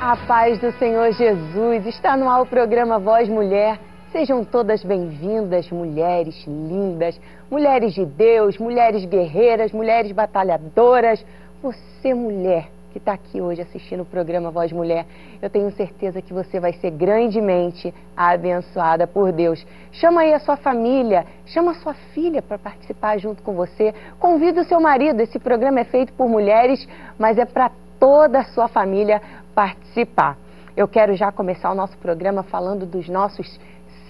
A paz do Senhor Jesus. Está no ar o programa Voz Mulher. Sejam todas bem-vindas, mulheres lindas, mulheres de Deus, mulheres guerreiras, mulheres batalhadoras. Você, mulher, que está aqui hoje assistindo o programa Voz Mulher, eu tenho certeza que você vai ser grandemente abençoada por Deus. Chama aí a sua família, chama a sua filha para participar junto com você. Convida o seu marido. Esse programa é feito por mulheres, mas é para toda a sua família participar. Eu quero já começar o nosso programa falando dos nossos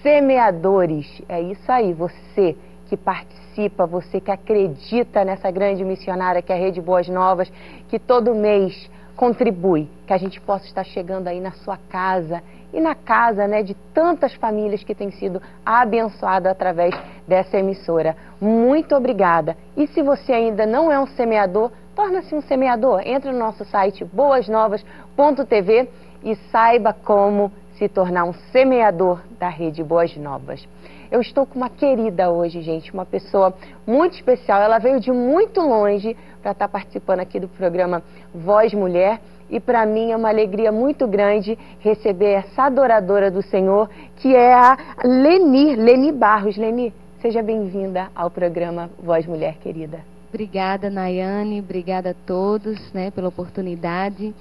semeadores. É isso aí, você que participa, você que acredita nessa grande missionária que é a Rede Boas Novas, que todo mês contribui, que a gente possa estar chegando aí na sua casa e na casa né, de tantas famílias que têm sido abençoadas através dessa emissora. Muito obrigada. E se você ainda não é um semeador, torna-se um semeador. Entre no nosso site boasnovas.tv e saiba como se tornar um semeador da rede Boas Novas. Eu estou com uma querida hoje, gente, uma pessoa muito especial. Ela veio de muito longe para estar participando aqui do programa Voz Mulher. E para mim é uma alegria muito grande receber essa adoradora do Senhor, que é a Leni, Leni Barros. Leni, seja bem-vinda ao programa Voz Mulher, querida. Obrigada, Nayane. Obrigada a todos né, pela oportunidade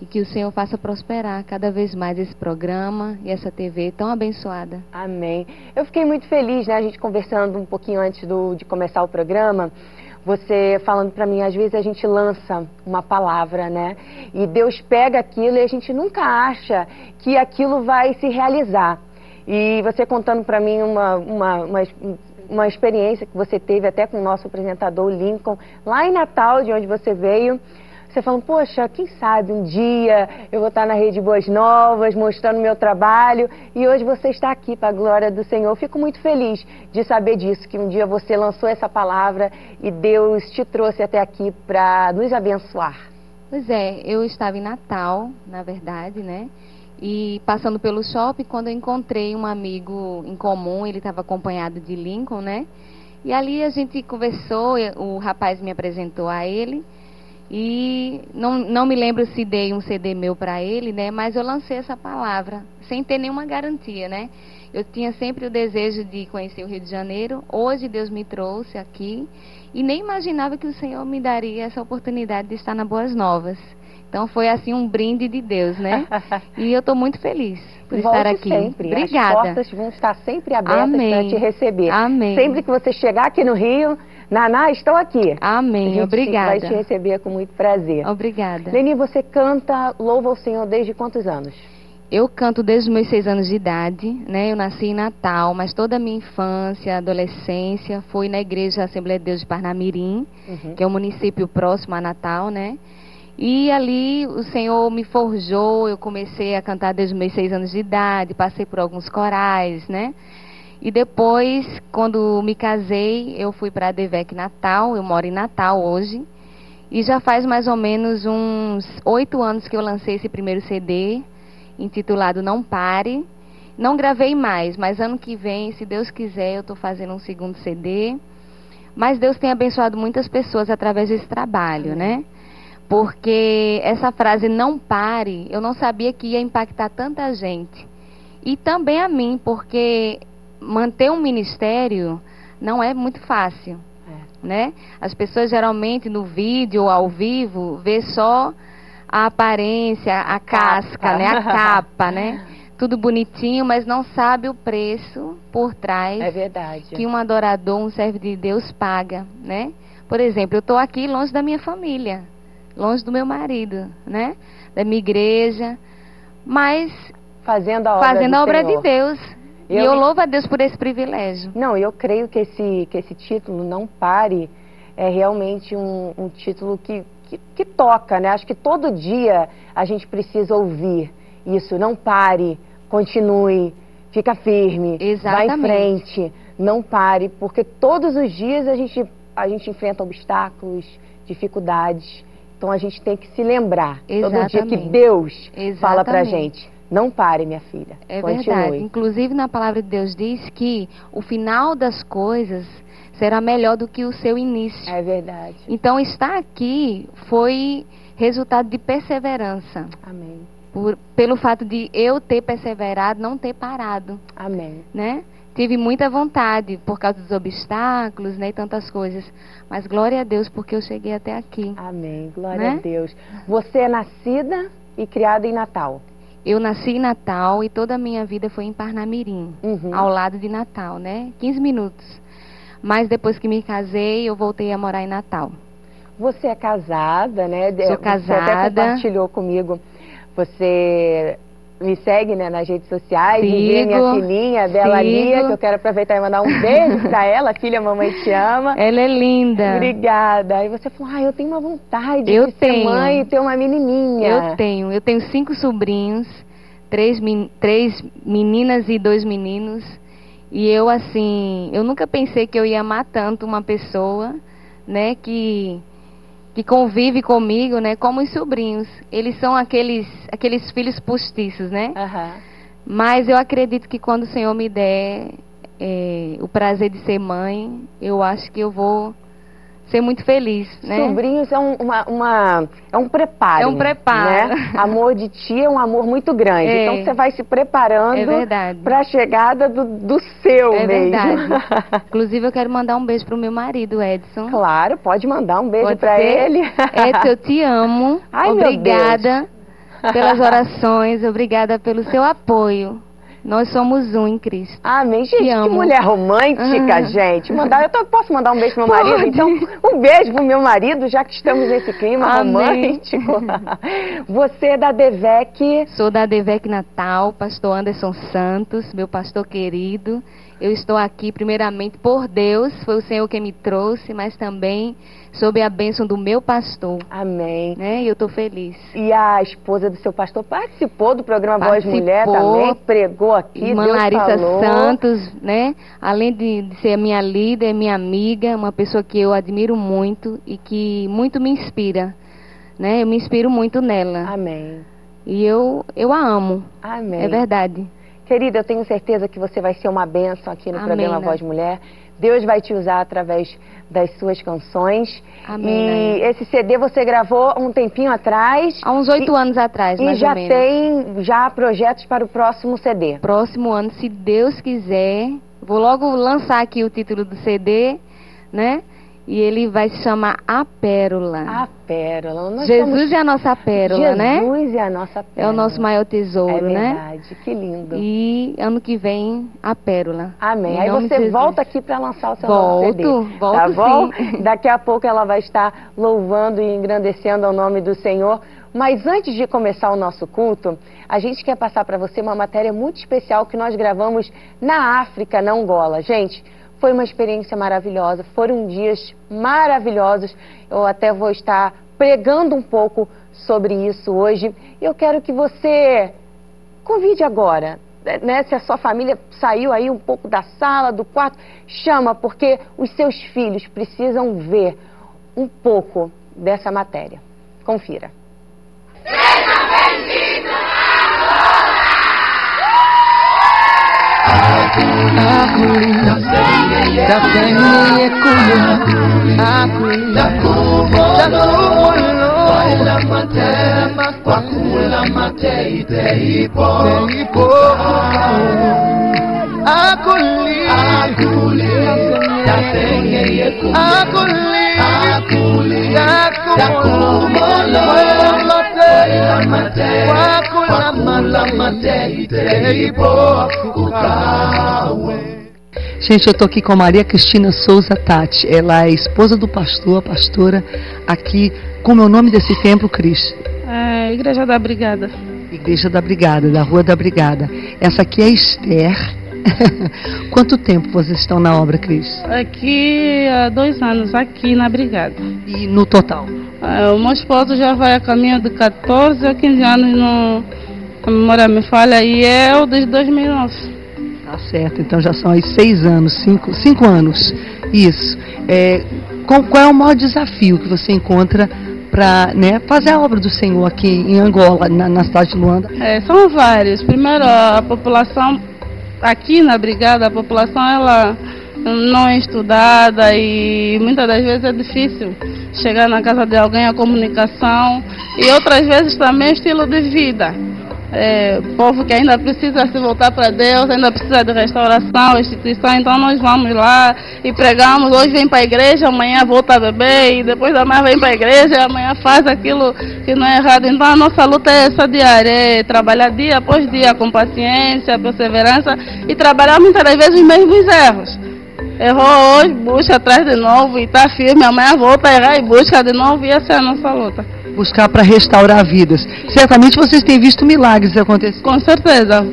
e que o Senhor faça prosperar cada vez mais esse programa e essa TV tão abençoada. Amém. Eu fiquei muito feliz, né, a gente conversando um pouquinho antes do, de começar o programa, você falando para mim, às vezes a gente lança uma palavra, né? E Deus pega aquilo e a gente nunca acha que aquilo vai se realizar. E você contando para mim uma, uma, uma, uma experiência que você teve até com o nosso apresentador Lincoln, lá em Natal, de onde você veio, você falando, poxa, quem sabe um dia eu vou estar na Rede Boas Novas, mostrando meu trabalho, e hoje você está aqui para a glória do Senhor. Eu fico muito feliz de saber disso, que um dia você lançou essa palavra e Deus te trouxe até aqui para nos abençoar. Pois é, eu estava em Natal, na verdade, né? E passando pelo shopping, quando eu encontrei um amigo em comum, ele estava acompanhado de Lincoln, né? E ali a gente conversou, o rapaz me apresentou a ele. E não, não me lembro se dei um CD meu para ele, né? Mas eu lancei essa palavra, sem ter nenhuma garantia, né? Eu tinha sempre o desejo de conhecer o Rio de Janeiro. Hoje Deus me trouxe aqui e nem imaginava que o Senhor me daria essa oportunidade de estar na Boas Novas. Então foi assim um brinde de Deus, né? E eu estou muito feliz por Volte estar aqui. sempre. Obrigada. As portas vão estar sempre abertas para te receber. Amém. Sempre que você chegar aqui no Rio, Naná, estou aqui. Amém. A gente Obrigada. vai te receber com muito prazer. Obrigada. Leni, você canta Louva ao Senhor desde quantos anos? Eu canto desde os meus seis anos de idade, né? Eu nasci em Natal, mas toda a minha infância, adolescência, foi na Igreja Assembleia de Deus de Parnamirim, uhum. que é um município próximo a Natal, né? E ali o Senhor me forjou, eu comecei a cantar desde meus seis anos de idade, passei por alguns corais, né? E depois, quando me casei, eu fui para a Devec Natal, eu moro em Natal hoje. E já faz mais ou menos uns oito anos que eu lancei esse primeiro CD, intitulado Não Pare. Não gravei mais, mas ano que vem, se Deus quiser, eu estou fazendo um segundo CD. Mas Deus tem abençoado muitas pessoas através desse trabalho, né? Porque essa frase não pare, eu não sabia que ia impactar tanta gente. E também a mim, porque manter um ministério não é muito fácil, é. né? As pessoas geralmente no vídeo ou ao vivo vê só a aparência, a casca, capa. né? A capa, né? Tudo bonitinho, mas não sabe o preço por trás. É verdade. Que um adorador, um servo de Deus paga, né? Por exemplo, eu estou aqui longe da minha família, longe do meu marido, né? Da minha igreja, mas fazendo a obra, fazendo a obra de Deus, e eu, eu louvo a Deus por esse privilégio. Não, eu creio que esse, que esse título, Não Pare, é realmente um, um título que, que, que, toca, né? Acho que todo dia a gente precisa ouvir isso. Não pare, continue, fica firme, Exatamente. vai em frente, não pare, porque todos os dias a gente, a gente enfrenta obstáculos, dificuldades. Então a gente tem que se lembrar Exatamente. todo dia que Deus Exatamente. fala pra gente não pare, minha filha. É Continue. verdade. Inclusive, na palavra de Deus diz que o final das coisas será melhor do que o seu início. É verdade. Então, estar aqui foi resultado de perseverança. Amém. por, pelo fato de eu ter perseverado, não ter parado. Amém. Né? Tive muita vontade por causa dos obstáculos, né, e tantas coisas. Mas glória a Deus porque eu cheguei até aqui. Amém. Glória né? a Deus. Você é nascida e criada em Natal. Eu nasci em Natal e toda a minha vida foi em Parnamirim, uhum. ao lado de Natal, né? 15 minutos. Mas depois que me casei, eu voltei a morar em Natal. Você é casada, né? Sou casada. Você até compartilhou comigo. Você me segue né, nas redes sociais sigo, e minha filhinha, Bela Lia, que eu quero aproveitar e mandar um beijo para ela. Filha, mamãe te ama. Ela é linda. Obrigada. E você falou, ah, eu tenho uma vontade eu de tenho. ser mãe e ter uma menininha. Eu tenho. Eu tenho cinco sobrinhos, três, três meninas e dois meninos. E eu, assim, eu nunca pensei que eu ia amar tanto uma pessoa, né, que que convive comigo, né, como os sobrinhos. Eles são aqueles, aqueles filhos postiços, né? Uhum. Mas eu acredito que quando o Senhor me der é, o prazer de ser mãe, eu acho que eu vou ser muito feliz, né? Sobrinhos é um, uma, uma, é um preparo. É um preparo. Né? Amor de tia é um amor muito grande. É. Então você vai se preparando é para a chegada do, do seu é mesmo. Verdade. Inclusive eu quero mandar um beijo pro meu marido, Edson. Claro, pode mandar um beijo para ele. Edson, eu te amo. Ai, obrigada pelas orações, obrigada pelo seu apoio. Nós somos um em Cristo. Amém. Gente, que mulher romântica, gente. Mandar, eu tô, posso mandar um beijo pro meu Pode. marido? Então, um beijo pro meu marido, já que estamos nesse clima Amém. romântico. Você é da DEVEC? Sou da DEVEC Natal, pastor Anderson Santos, meu pastor querido. Eu estou aqui primeiramente por Deus, foi o Senhor que me trouxe, mas também sob a bênção do meu pastor. Amém. Né? E eu estou feliz. E a esposa do seu pastor participou do programa participou, Voz Mulher também, pregou aqui, Irmã Deus Larissa falou. Santos, né? Além de, de ser minha líder, minha amiga, uma pessoa que eu admiro muito e que muito me inspira. Né? Eu me inspiro muito nela. Amém. E eu, eu a amo. Amém. É verdade. Querida, eu tenho certeza que você vai ser uma bênção aqui no Amém, programa Voz Mulher. Deus vai te usar através das suas canções. Amém. E esse CD você gravou um tempinho atrás. Há uns oito anos atrás, mais E já tem já projetos para o próximo CD. Próximo ano, se Deus quiser. Vou logo lançar aqui o título do CD, né? E ele vai se chamar A Pérola. A Pérola. Nós Jesus somos... é a nossa pérola, Jesus né? Jesus é a nossa pérola. É o nosso maior tesouro, é né? verdade, que lindo. E ano que vem, A Pérola. Amém. Aí você volta aqui para lançar o seu volto, novo CD. Volto, Tá bom? sim. Daqui a pouco ela vai estar louvando e engrandecendo ao nome do Senhor. Mas antes de começar o nosso culto, a gente quer passar para você uma matéria muito especial que nós gravamos na África, na Angola. Gente, foi uma experiência maravilhosa, foram dias maravilhosos. Eu até vou estar pregando um pouco sobre isso hoje. Eu quero que você convide agora, né? Se a sua família saiu aí um pouco da sala, do quarto, chama, porque os seus filhos precisam ver um pouco dessa matéria. Confira. Seja aku Tafenye kuyo aku Takumbolo Waila mate Wakula mate ite ipo Ipo Akuli Akuli Tafenye yeku Akuli Akuli Takumbolo Waila Gente, eu estou aqui com a Maria Cristina Souza Tati. Ela é esposa do pastor, a pastora, aqui. Como é o nome desse templo, Cris? É, Igreja da Brigada. Igreja da Brigada, da Rua da Brigada. Essa aqui é Esther. Quanto tempo vocês estão na obra, Cris? Aqui há dois anos, aqui na Brigada. E no total? É, o meu esposo já vai a caminho de 14 a 15 anos, no, a memória me falha, e eu desde 2011. Tá certo, então já são aí seis anos, cinco, cinco anos. Isso. É, qual, qual, é o maior desafio que você encontra para né, fazer a obra do Senhor aqui em Angola, na, na cidade de Luanda? É, são vários. Primeiro, a população, aqui na Brigada, a população ela não é estudada e muitas das vezes é difícil chegar na casa de alguém a comunicação e outras vezes também estilo de vida. É, povo que ainda precisa se voltar para Deus, ainda precisa de restauração, instituição, então nós vamos lá e pregamos, hoje vem para a igreja, amanhã volta a beber, e depois da manhã vem para a igreja, e amanhã faz aquilo que não é errado. Então a nossa luta é essa diária, é trabalhar dia após dia com paciência, perseverança e trabalhar muitas das vezes os mesmos erros. Errou hoje, busca atrás de novo e está firme, amanhã volta a errar e busca de novo, e essa é a nossa luta buscar para restaurar vidas. Certamente vocês têm visto milagres acontecer. Com certeza.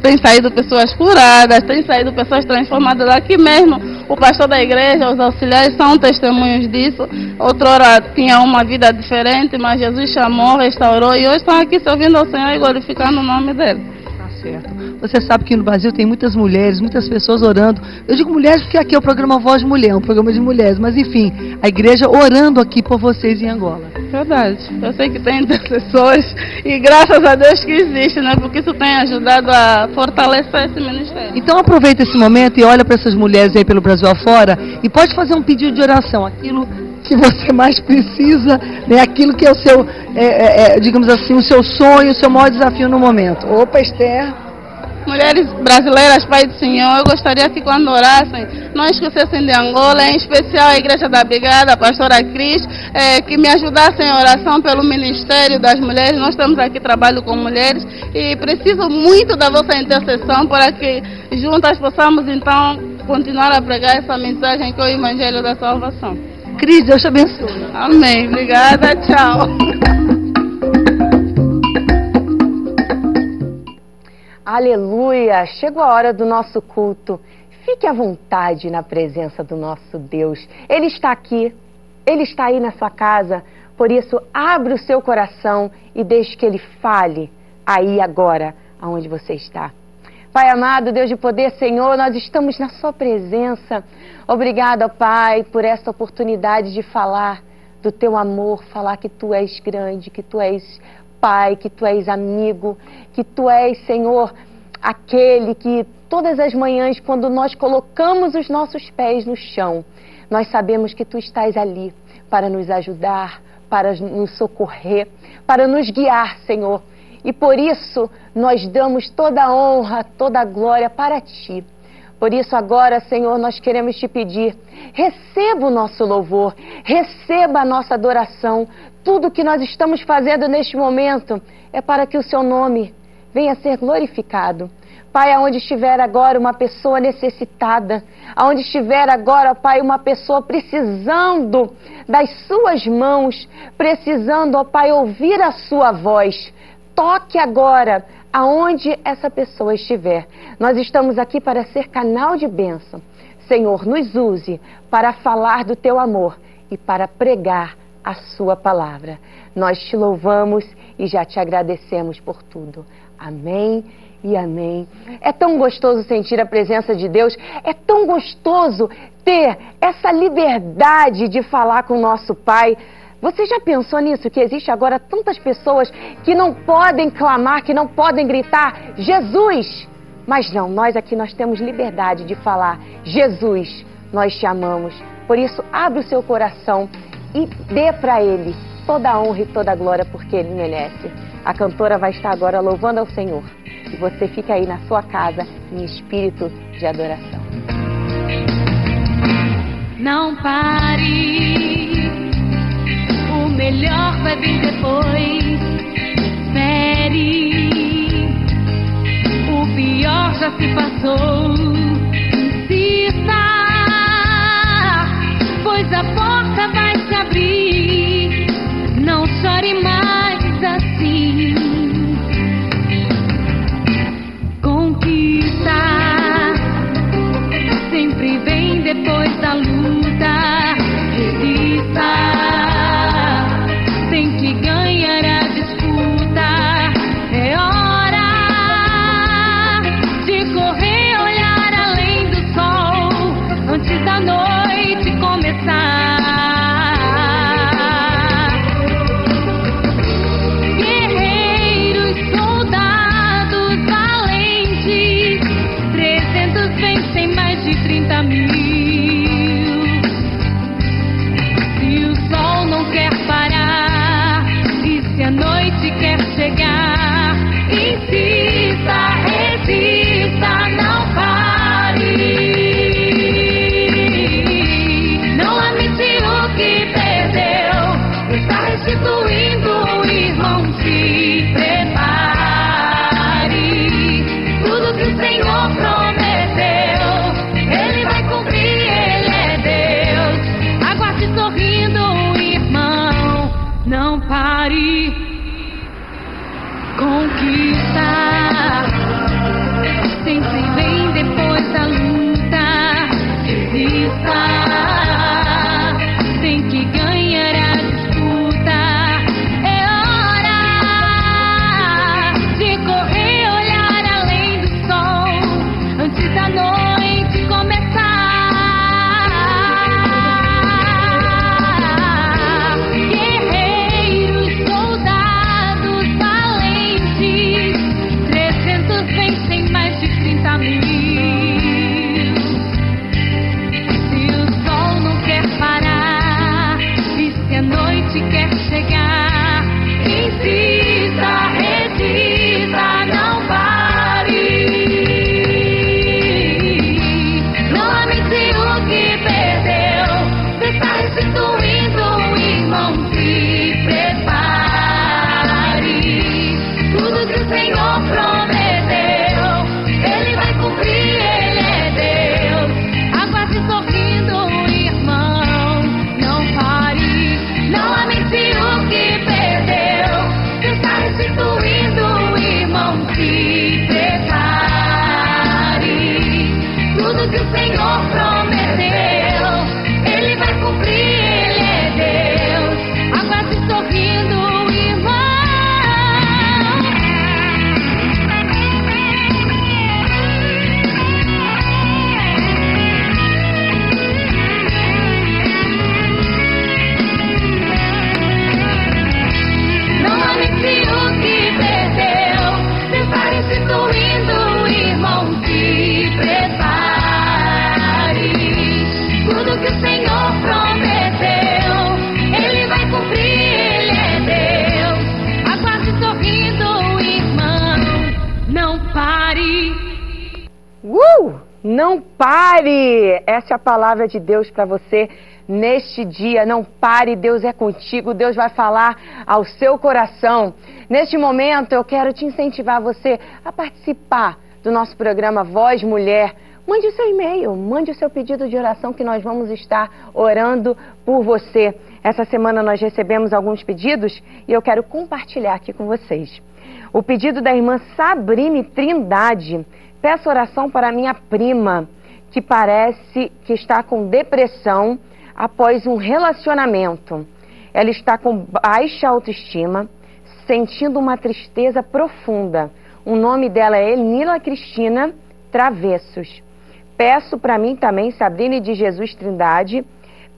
Tem saído pessoas curadas, tem saído pessoas transformadas aqui mesmo. O pastor da igreja, os auxiliares são testemunhos disso. Outrora tinha uma vida diferente, mas Jesus chamou, restaurou e hoje estão aqui servindo ao Senhor e glorificando o nome dele. Tá certo. Você sabe que no Brasil tem muitas mulheres, muitas pessoas orando. Eu digo mulheres porque aqui é o programa Voz Mulher, um programa de mulheres, mas enfim, a igreja orando aqui por vocês em Angola. Verdade. Eu sei que tem intercessores e graças a Deus que existe, né? Porque isso tem ajudado a fortalecer esse ministério. Então aproveita esse momento e olha para essas mulheres aí pelo Brasil afora e pode fazer um pedido de oração, aquilo que você mais precisa, né? aquilo que é o seu, é, é, é digamos assim, o seu sonho, o seu maior desafio no momento. Opa, Esther mulheres brasileiras, Pai do Senhor, eu gostaria que quando orassem, não esquecessem de Angola, em especial a Igreja da Brigada, a pastora Cris, é, que me ajudassem em oração pelo Ministério das Mulheres. Nós temos aqui trabalho com mulheres e preciso muito da vossa intercessão para que juntas possamos então continuar a pregar essa mensagem que é o Evangelho da Salvação. Cris, Deus te abençoe. Amém. Obrigada. Tchau. Aleluia! Chegou a hora do nosso culto. Fique à vontade na presença do nosso Deus. Ele está aqui, ele está aí na sua casa. Por isso, abre o seu coração e deixe que ele fale aí agora, aonde você está. Pai amado, Deus de poder, Senhor, nós estamos na Sua presença. Obrigada, Pai, por essa oportunidade de falar do Teu amor, falar que Tu és grande, que Tu és Pai, que tu és amigo, que tu és, Senhor, aquele que todas as manhãs, quando nós colocamos os nossos pés no chão, nós sabemos que tu estás ali para nos ajudar, para nos socorrer, para nos guiar, Senhor. E por isso nós damos toda a honra, toda a glória para ti. Por isso, agora, Senhor, nós queremos te pedir: receba o nosso louvor, receba a nossa adoração. Tudo que nós estamos fazendo neste momento é para que o seu nome venha a ser glorificado. Pai, aonde estiver agora uma pessoa necessitada, aonde estiver agora, Pai, uma pessoa precisando das suas mãos, precisando, ó Pai, ouvir a sua voz, toque agora aonde essa pessoa estiver. Nós estamos aqui para ser canal de bênção. Senhor, nos use para falar do teu amor e para pregar a sua palavra. Nós te louvamos e já te agradecemos por tudo. Amém e amém. É tão gostoso sentir a presença de Deus, é tão gostoso ter essa liberdade de falar com o nosso Pai. Você já pensou nisso? Que existe agora tantas pessoas que não podem clamar, que não podem gritar Jesus. Mas não, nós aqui nós temos liberdade de falar Jesus, nós te amamos. Por isso, abre o seu coração e dê para Ele toda a honra e toda a glória, porque Ele merece. A cantora vai estar agora louvando ao Senhor. E você fica aí na sua casa em espírito de adoração. Não pare melhor vai vir depois. Espere, o pior já se passou. Insista, pois a porta vai se abrir. Não chore mais assim. Conquista sempre vem depois da luta. Resista. Noite começar. Pare! Essa é a palavra de Deus para você neste dia. Não pare, Deus é contigo, Deus vai falar ao seu coração. Neste momento, eu quero te incentivar você a participar do nosso programa Voz Mulher. Mande o seu e-mail, mande o seu pedido de oração que nós vamos estar orando por você. Essa semana nós recebemos alguns pedidos e eu quero compartilhar aqui com vocês. O pedido da irmã Sabrine Trindade. Peço oração para minha prima, que parece que está com depressão após um relacionamento. Ela está com baixa autoestima, sentindo uma tristeza profunda. O nome dela é Enila Cristina Travessos. Peço para mim também, Sabrina de Jesus Trindade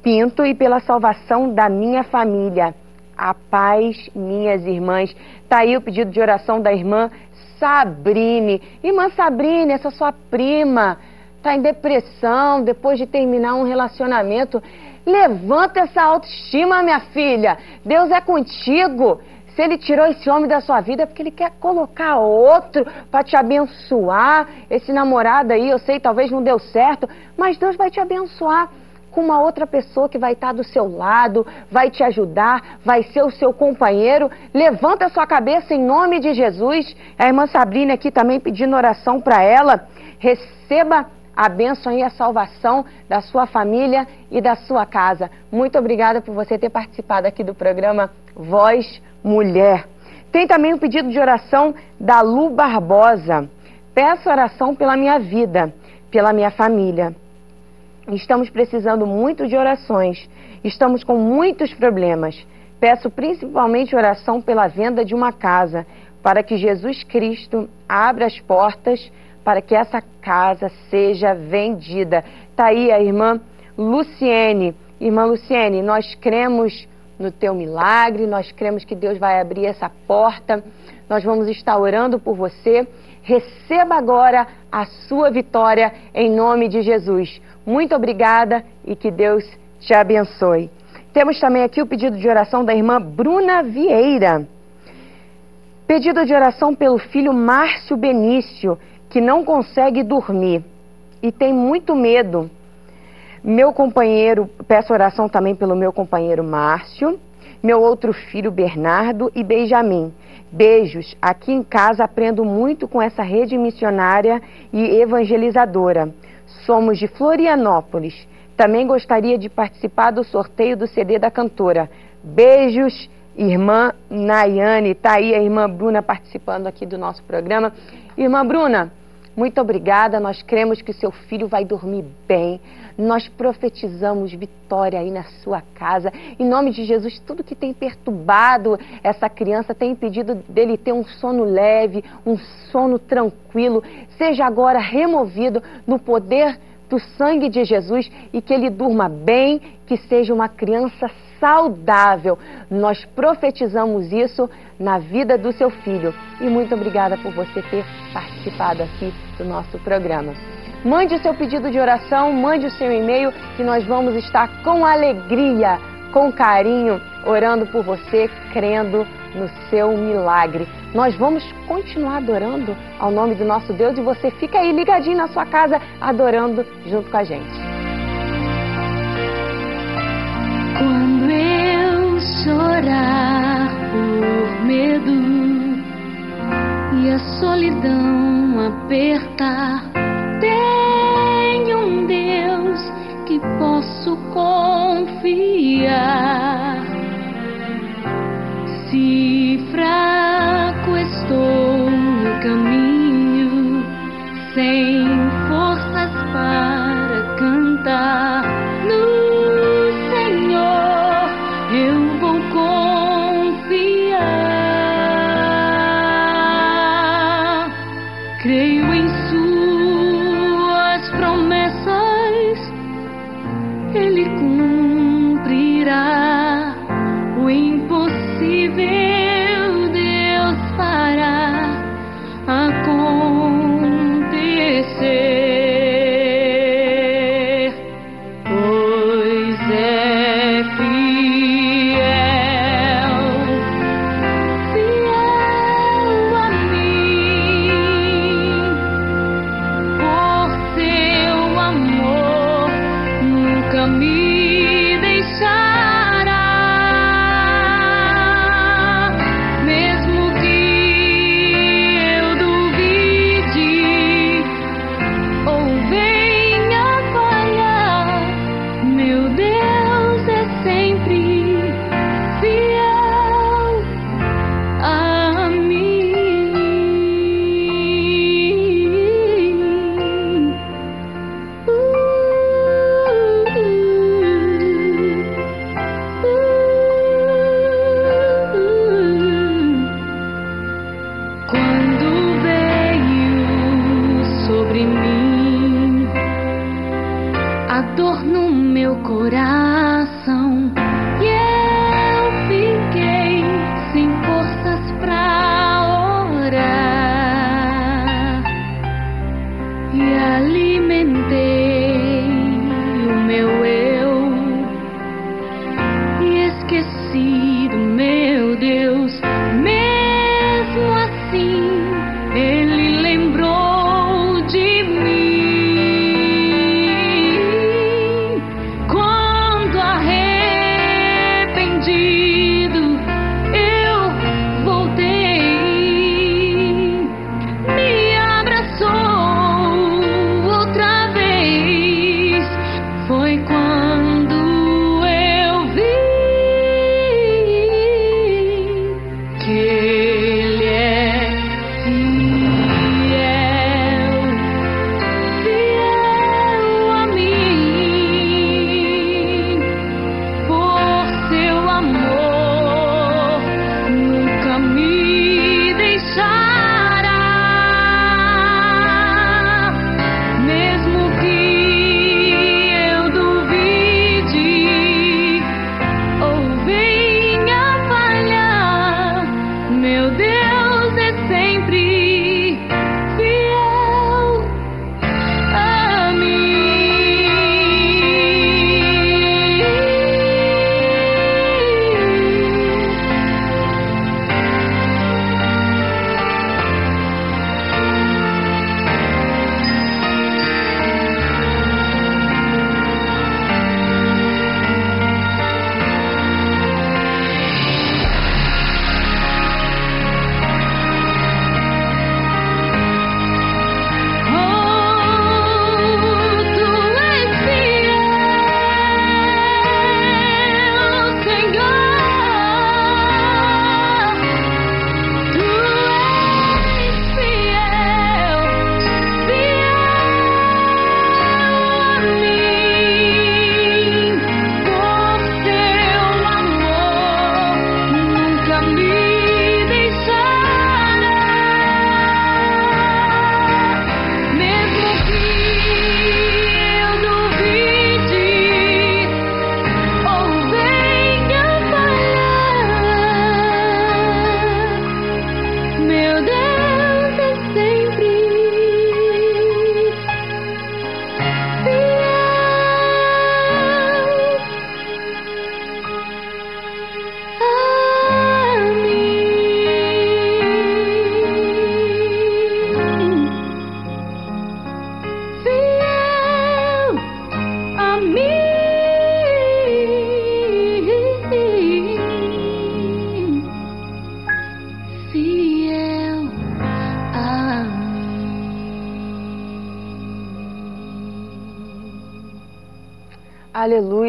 Pinto, e pela salvação da minha família. A paz, minhas irmãs. Está aí o pedido de oração da irmã Sabrine. Irmã Sabrine, essa sua prima está em depressão depois de terminar um relacionamento. Levanta essa autoestima, minha filha. Deus é contigo. Se ele tirou esse homem da sua vida é porque ele quer colocar outro para te abençoar. Esse namorado aí, eu sei, talvez não deu certo, mas Deus vai te abençoar com uma outra pessoa que vai estar do seu lado, vai te ajudar, vai ser o seu companheiro. Levanta a sua cabeça em nome de Jesus. A irmã Sabrina aqui também pedindo oração para ela. Receba a bênção e a salvação da sua família e da sua casa. Muito obrigada por você ter participado aqui do programa Voz Mulher. Tem também um pedido de oração da Lu Barbosa. Peço oração pela minha vida, pela minha família. Estamos precisando muito de orações. Estamos com muitos problemas. Peço principalmente oração pela venda de uma casa, para que Jesus Cristo abra as portas para que essa casa seja vendida. Está aí a irmã Luciene. Irmã Luciene, nós cremos no teu milagre, nós cremos que Deus vai abrir essa porta. Nós vamos estar orando por você. Receba agora a sua vitória em nome de Jesus. Muito obrigada e que Deus te abençoe. Temos também aqui o pedido de oração da irmã Bruna Vieira. Pedido de oração pelo filho Márcio Benício, que não consegue dormir e tem muito medo. Meu companheiro, peço oração também pelo meu companheiro Márcio, meu outro filho Bernardo e Benjamin. Beijos. Aqui em casa aprendo muito com essa rede missionária e evangelizadora. Somos de Florianópolis. Também gostaria de participar do sorteio do CD da cantora. Beijos, irmã Nayane. Está aí a irmã Bruna participando aqui do nosso programa. Irmã Bruna, muito obrigada. Nós cremos que o seu filho vai dormir bem. Nós profetizamos vitória aí na sua casa. Em nome de Jesus, tudo que tem perturbado essa criança, tem impedido dele ter um sono leve, um sono tranquilo, seja agora removido no poder do sangue de Jesus e que ele durma bem, que seja uma criança saudável. Nós profetizamos isso na vida do seu filho. E muito obrigada por você ter participado aqui do nosso programa. Mande o seu pedido de oração, mande o seu e-mail que nós vamos estar com alegria, com carinho, orando por você, crendo no seu milagre. Nós vamos continuar adorando ao nome do nosso Deus e você fica aí ligadinho na sua casa adorando junto com a gente. Chorar por medo e a solidão apertar, tem um Deus que posso confiar. Se fraco estou no caminho, sem forças para cantar,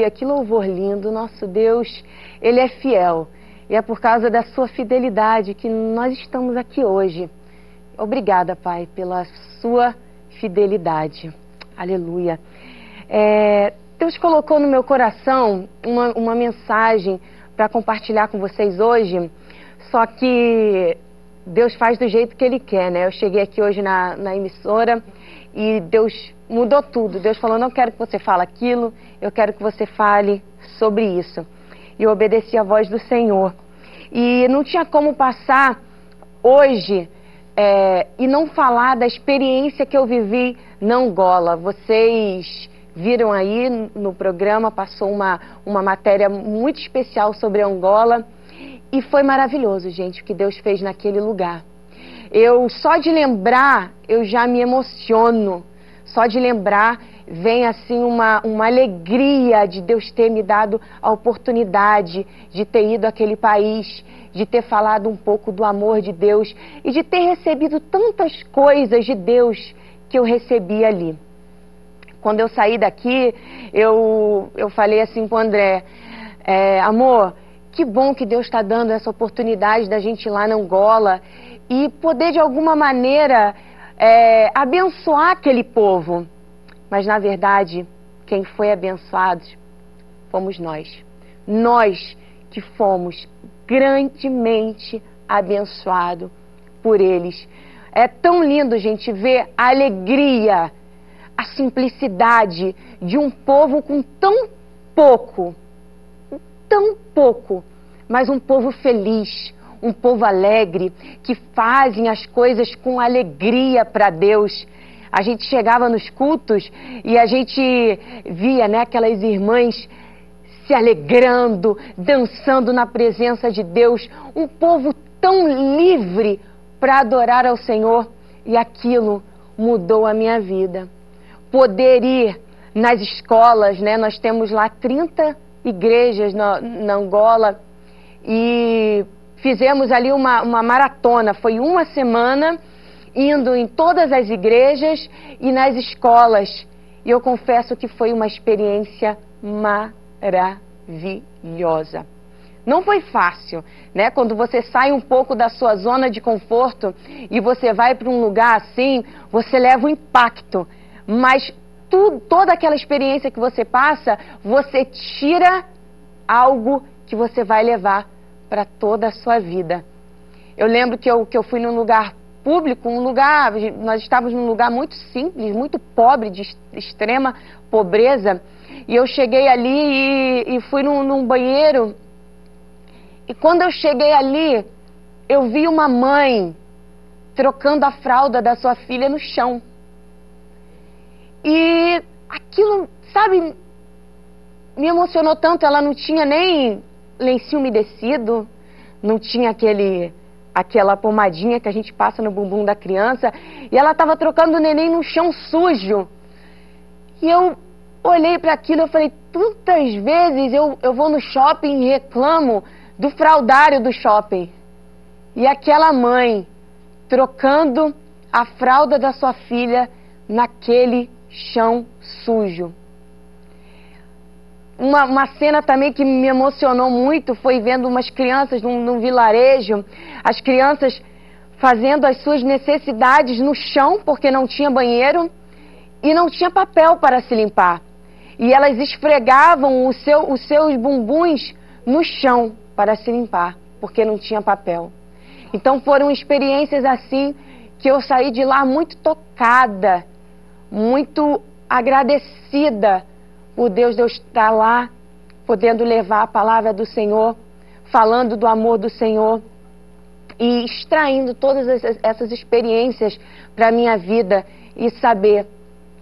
Aleluia, que louvor lindo. Nosso Deus, Ele é fiel. E é por causa da sua fidelidade que nós estamos aqui hoje. Obrigada, Pai, pela sua fidelidade. Aleluia. É, Deus colocou no meu coração uma, uma mensagem para compartilhar com vocês hoje, só que Deus faz do jeito que Ele quer, né? Eu cheguei aqui hoje na, na emissora e Deus mudou tudo. Deus falou: não quero que você fale aquilo, eu quero que você fale sobre isso. E eu obedeci a voz do Senhor. E não tinha como passar hoje é, e não falar da experiência que eu vivi na Angola. Vocês viram aí no programa, passou uma, uma matéria muito especial sobre Angola. E foi maravilhoso, gente, o que Deus fez naquele lugar. Eu só de lembrar, eu já me emociono. Só de lembrar, vem assim uma, uma alegria de Deus ter me dado a oportunidade de ter ido àquele país, de ter falado um pouco do amor de Deus e de ter recebido tantas coisas de Deus que eu recebi ali. Quando eu saí daqui, eu, eu falei assim com o André, é, amor, que bom que Deus está dando essa oportunidade da gente ir lá na Angola e poder de alguma maneira é, abençoar aquele povo. Mas na verdade, quem foi abençoado fomos nós. Nós que fomos grandemente abençoados por eles. É tão lindo, gente, ver a alegria, a simplicidade de um povo com tão pouco tão pouco, mas um povo feliz, um povo alegre, que fazem as coisas com alegria para Deus. A gente chegava nos cultos e a gente via né, aquelas irmãs se alegrando, dançando na presença de Deus, um povo tão livre para adorar ao Senhor e aquilo mudou a minha vida. Poder ir nas escolas, né? Nós temos lá 30 igrejas na, na Angola e fizemos ali uma, uma maratona. Foi uma semana indo em todas as igrejas e nas escolas. E eu confesso que foi uma experiência maravilhosa. Não foi fácil, né? Quando você sai um pouco da sua zona de conforto e você vai para um lugar assim, você leva um impacto. Mas toda aquela experiência que você passa, você tira algo que você vai levar para toda a sua vida. Eu lembro que eu, que eu fui num lugar público, um lugar, nós estávamos num lugar muito simples, muito pobre, de extrema pobreza, e eu cheguei ali e, e fui num, num banheiro, e quando eu cheguei ali, eu vi uma mãe trocando a fralda da sua filha no chão. E aquilo, sabe, me emocionou tanto. Ela não tinha nem lencinho umedecido, não tinha aquele aquela pomadinha que a gente passa no bumbum da criança, e ela estava trocando o neném no chão sujo. E eu olhei para aquilo e falei, tantas vezes eu, eu vou no shopping e reclamo do fraldário do shopping. E aquela mãe trocando a fralda da sua filha naquele chão sujo. Uma, uma, cena também que me emocionou muito foi vendo umas crianças num, num, vilarejo, as crianças fazendo as suas necessidades no chão, porque não tinha banheiro e não tinha papel para se limpar. E elas esfregavam seu, os seus bumbuns no chão para se limpar, porque não tinha papel. Então foram experiências assim que eu saí de lá muito tocada muito agradecida por Deus, Deus estar lá, podendo levar a palavra do Senhor, falando do amor do Senhor e extraindo todas essas experiências para a minha vida e saber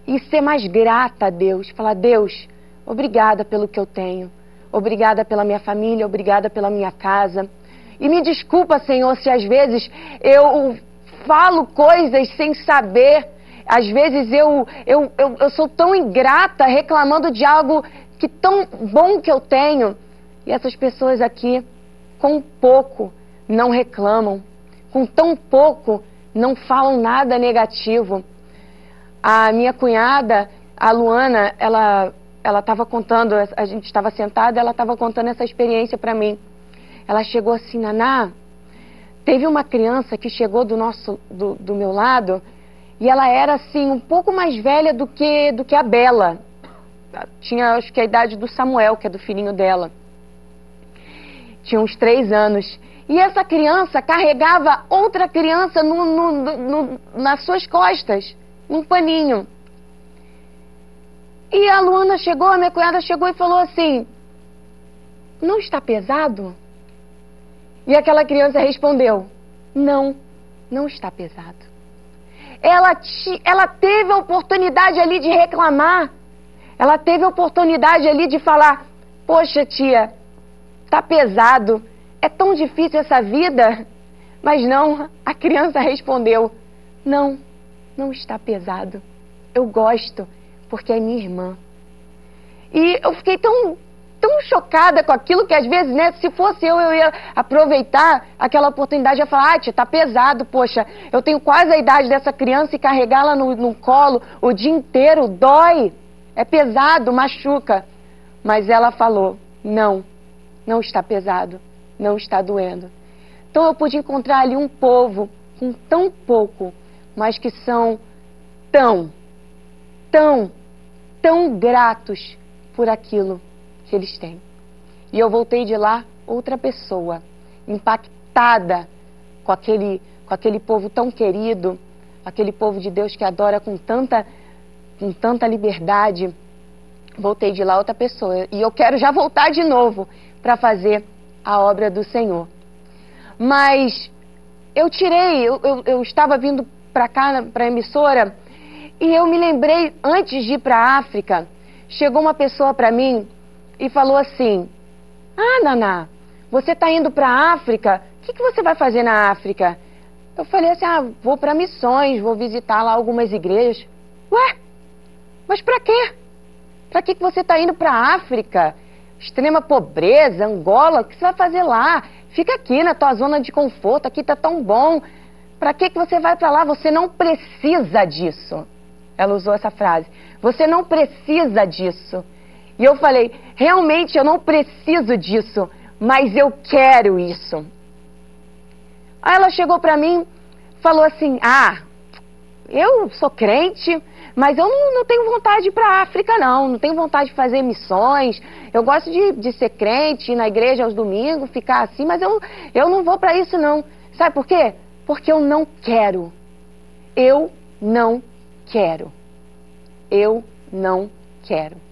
e ser mais grata a Deus. Falar, Deus, obrigada pelo que eu tenho, obrigada pela minha família, obrigada pela minha casa. E me desculpa, Senhor, se às vezes eu falo coisas sem saber às vezes eu, eu, eu, eu sou tão ingrata reclamando de algo que tão bom que eu tenho. E essas pessoas aqui, com pouco, não reclamam. Com tão pouco, não falam nada negativo. A minha cunhada, a Luana, ela ela estava contando, a gente estava sentada, ela estava contando essa experiência para mim. Ela chegou assim, Naná, teve uma criança que chegou do nosso, do, do meu lado e ela era assim um pouco mais velha do que do que a Bela. Tinha acho que a idade do Samuel, que é do filhinho dela. Tinha uns três anos. E essa criança carregava outra criança no, no, no, nas suas costas, num paninho. E a Luana chegou, a minha cunhada chegou e falou assim: Não está pesado? E aquela criança respondeu: Não, não está pesado. Ela, te, ela teve a oportunidade ali de reclamar. Ela teve a oportunidade ali de falar: Poxa, tia, tá pesado. É tão difícil essa vida. Mas não, a criança respondeu: Não, não está pesado. Eu gosto porque é minha irmã. E eu fiquei tão, tão chocada com aquilo que às vezes, né, se fosse eu, eu ia aproveitar aquela oportunidade e falar, ah, tia, tá pesado, poxa, eu tenho quase a idade dessa criança e carregá-la no, no colo o dia inteiro dói, é pesado, machuca. Mas ela falou, não, não está pesado, não está doendo. Então eu pude encontrar ali um povo com tão pouco, mas que são tão, tão tão gratos por aquilo que eles têm. E eu voltei de lá outra pessoa, impactada com aquele, com aquele povo tão querido, aquele povo de Deus que adora com tanta, com tanta liberdade. Voltei de lá outra pessoa. E eu quero já voltar de novo para fazer a obra do Senhor. Mas eu tirei, eu, eu, eu estava vindo para cá, para a emissora, e eu me lembrei, antes de ir para a África, chegou uma pessoa para mim e falou assim: Ah, Naná, você está indo para a África? O que, que você vai fazer na África? Eu falei assim: Ah, vou para missões, vou visitar lá algumas igrejas. Ué, mas para quê? Para que, que você está indo para a África? Extrema pobreza, Angola, o que você vai fazer lá? Fica aqui na tua zona de conforto, aqui está tão bom. Para que, que você vai para lá? Você não precisa disso. Ela usou essa frase. Você não precisa disso. E eu falei: realmente eu não preciso disso, mas eu quero isso. Aí ela chegou para mim, falou assim: Ah, eu sou crente, mas eu não, não tenho vontade para a África, não. Não tenho vontade de fazer missões. Eu gosto de, de ser crente, ir na igreja aos domingos, ficar assim, mas eu, eu não vou para isso, não. Sabe por quê? Porque eu não quero. Eu não quero. Eu não quero.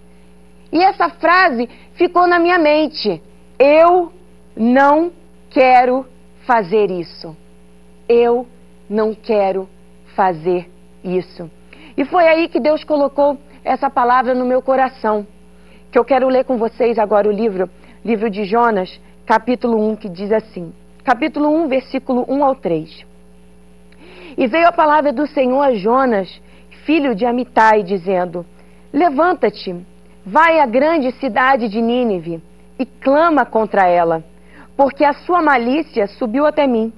E essa frase ficou na minha mente. Eu não quero fazer isso. Eu não quero fazer isso. E foi aí que Deus colocou essa palavra no meu coração. Que eu quero ler com vocês agora o livro, livro de Jonas, capítulo 1, que diz assim: capítulo 1, versículo 1 ao 3. E veio a palavra do Senhor a Jonas, filho de Amitai, dizendo: Levanta-te, vai à grande cidade de Nínive e clama contra ela, porque a sua malícia subiu até mim.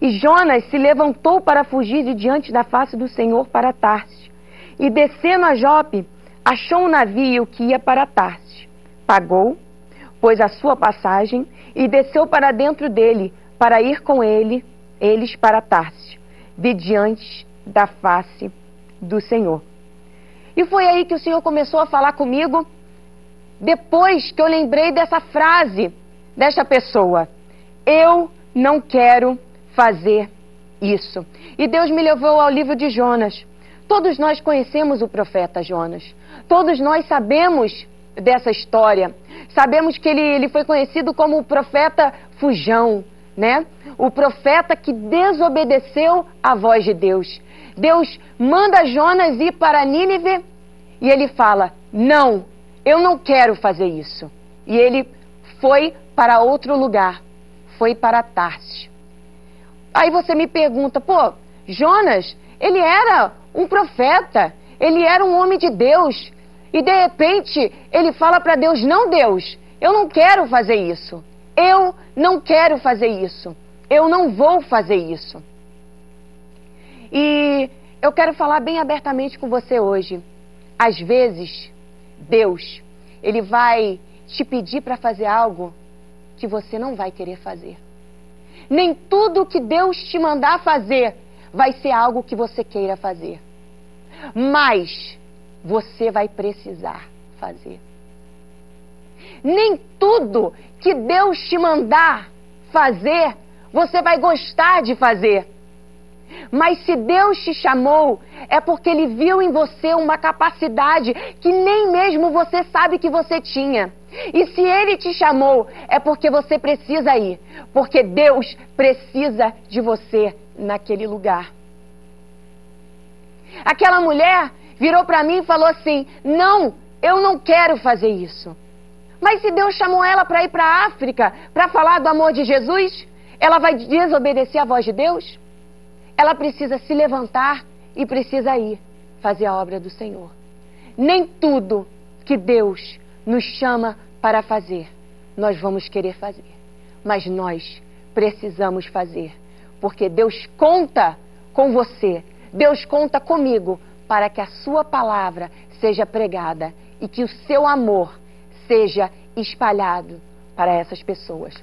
E Jonas se levantou para fugir de diante da face do Senhor para Tarsis. E descendo a Jope, achou um navio que ia para Tarsis. Pagou, pôs a sua passagem e desceu para dentro dele, para ir com ele, eles para Tarsis, de diante da face do Senhor. E foi aí que o Senhor começou a falar comigo, depois que eu lembrei dessa frase desta pessoa: Eu não quero fazer isso. E Deus me levou ao livro de Jonas. Todos nós conhecemos o profeta Jonas. Todos nós sabemos dessa história. Sabemos que ele, ele foi conhecido como o profeta fujão, né? O profeta que desobedeceu à voz de Deus. Deus manda Jonas ir para Nínive e ele fala: Não, eu não quero fazer isso. E ele foi para outro lugar, foi para Tarsis. Aí você me pergunta: pô, Jonas, ele era um profeta, ele era um homem de Deus. E de repente ele fala para Deus: Não, Deus, eu não quero fazer isso. Eu não quero fazer isso. Eu não vou fazer isso. E eu quero falar bem abertamente com você hoje. Às vezes, Deus, ele vai te pedir para fazer algo que você não vai querer fazer. Nem tudo que Deus te mandar fazer vai ser algo que você queira fazer. Mas você vai precisar fazer. Nem tudo que Deus te mandar fazer, você vai gostar de fazer. Mas se Deus te chamou, é porque Ele viu em você uma capacidade que nem mesmo você sabe que você tinha. E se Ele te chamou, é porque você precisa ir. Porque Deus precisa de você naquele lugar. Aquela mulher virou para mim e falou assim: Não, eu não quero fazer isso. Mas se Deus chamou ela para ir para a África para falar do amor de Jesus, ela vai desobedecer a voz de Deus? Ela precisa se levantar e precisa ir fazer a obra do Senhor. Nem tudo que Deus nos chama para fazer, nós vamos querer fazer. Mas nós precisamos fazer. Porque Deus conta com você, Deus conta comigo para que a sua palavra seja pregada e que o seu amor seja espalhado para essas pessoas.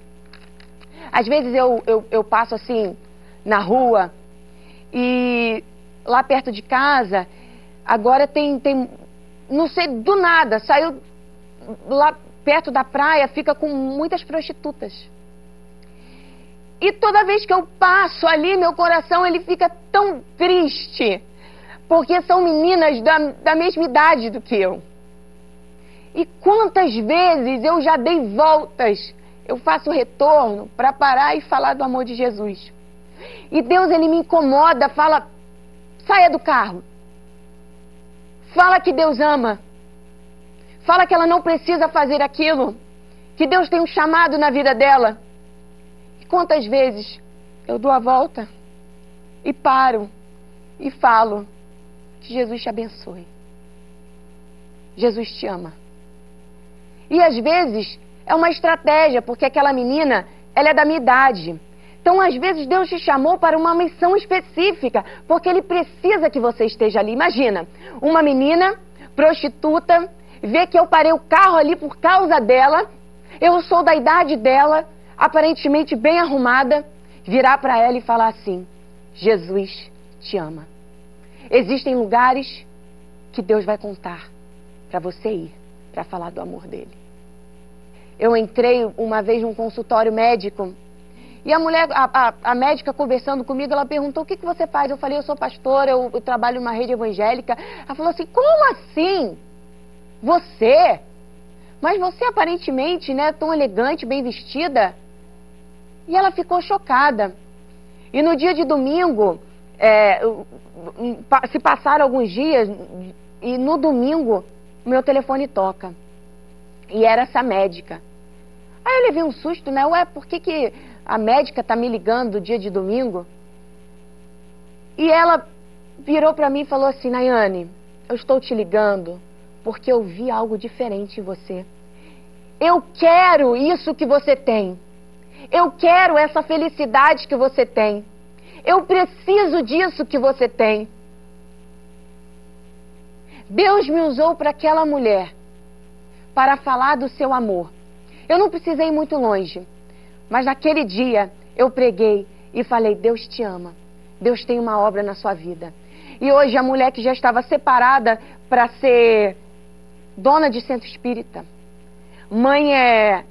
Às vezes eu, eu, eu passo assim na rua e lá perto de casa, agora tem, tem, não sei, do nada, saiu lá perto da praia, fica com muitas prostitutas. E toda vez que eu passo ali, meu coração ele fica tão triste, porque são meninas da, da mesma idade do que eu. E quantas vezes eu já dei voltas, eu faço retorno para parar e falar do amor de Jesus. E Deus ele me incomoda, fala: saia do carro. Fala que Deus ama. Fala que ela não precisa fazer aquilo. Que Deus tem um chamado na vida dela. E quantas vezes eu dou a volta e paro e falo que Jesus te abençoe. Jesus te ama. E às vezes é uma estratégia, porque aquela menina, ela é da minha idade. Então, às vezes, Deus te chamou para uma missão específica, porque Ele precisa que você esteja ali. Imagina, uma menina prostituta, vê que eu parei o carro ali por causa dela, eu sou da idade dela, aparentemente bem arrumada, virar para ela e falar assim: Jesus te ama. Existem lugares que Deus vai contar para você ir, para falar do amor dele. Eu entrei uma vez num consultório médico e a mulher, a, a, a, médica conversando comigo, ela perguntou: o que, que você faz? Eu falei: eu sou pastora, eu, eu trabalho em uma rede evangélica. Ela falou assim: como assim? Você? Mas você aparentemente, né, tão elegante, bem vestida. E ela ficou chocada. E no dia de domingo, é, se passaram alguns dias, e no domingo, meu telefone toca. E era essa médica. Aí eu levei um susto, né? Ué, por que, que a médica está me ligando dia de domingo? E ela virou para mim e falou assim: Nayane, eu estou te ligando porque eu vi algo diferente em você. Eu quero isso que você tem. Eu quero essa felicidade que você tem. Eu preciso disso que você tem. Deus me usou para aquela mulher para falar do seu amor. Eu não precisei ir muito longe, mas naquele dia eu preguei e falei: Deus te ama, Deus tem uma obra na sua vida. E hoje a mulher que já estava separada para ser dona de centro espírita, mãe é,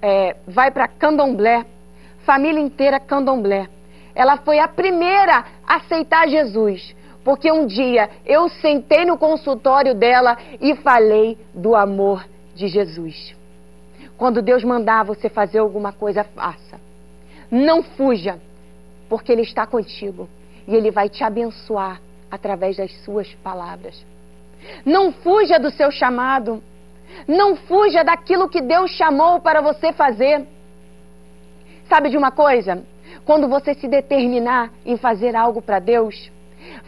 é vai para candomblé, família inteira candomblé. Ela foi a primeira a aceitar Jesus. Porque um dia eu sentei no consultório dela e falei do amor de Jesus. Quando Deus mandar você fazer alguma coisa, faça. Não fuja, porque Ele está contigo e Ele vai te abençoar através das suas palavras. Não fuja do seu chamado. Não fuja daquilo que Deus chamou para você fazer. Sabe de uma coisa? Quando você se determinar em fazer algo para Deus,